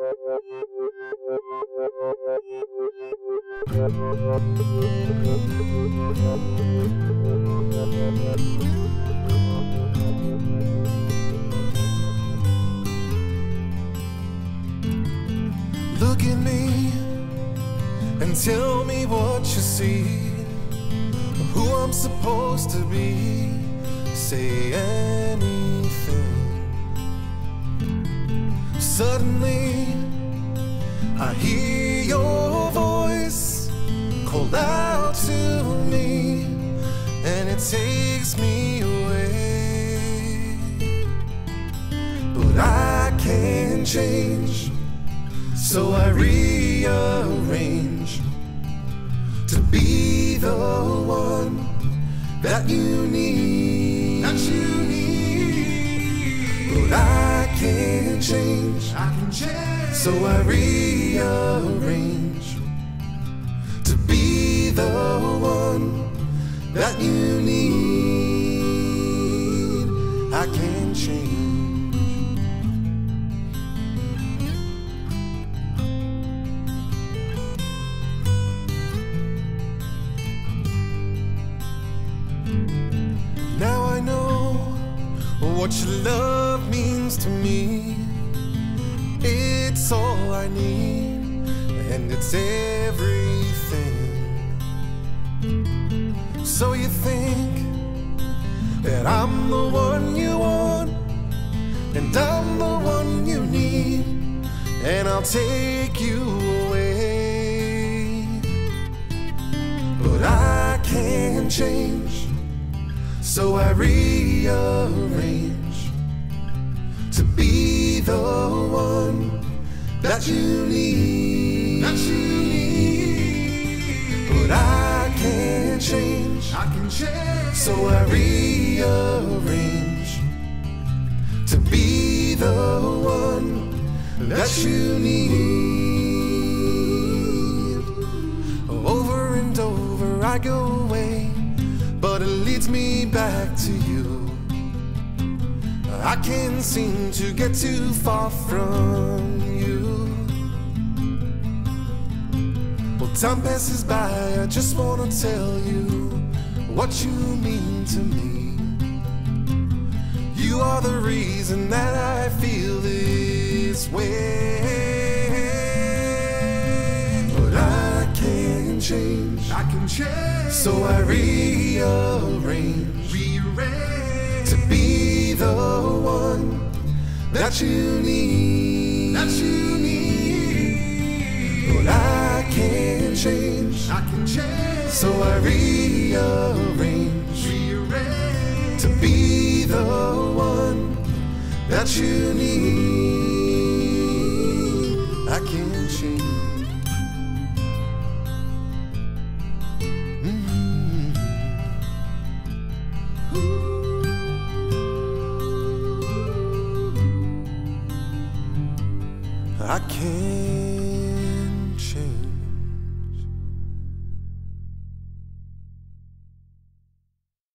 Look at me and tell me what you see. Who I'm supposed to be. Say anything. Out to me, and it takes me away. But I can't change. So I rearrange to be the one that you need. That you need. But I can't change. I can change. So I rearrange the one that you need. I can't change. Now I know what your love means to me. It's all I need, and it's everything. So you think that I'm the one you want, and I'm the one you need, and I'll take you away. But I can't change. So I rearrange to be the one that you need. So I rearrange to be the one that you need. Over and over I go away, but it leads me back to you. I can't seem to get too far from you. Well, time passes by, I just wanna tell you what you mean to me. You are the reason that I feel this way. But I can't change. I can change. So I rearrange. Rearrange. To be the one that you need. That you need. Change. I can change. So I rearrange. Rearrange. To be the one that you need. I can't change. Mm. I can't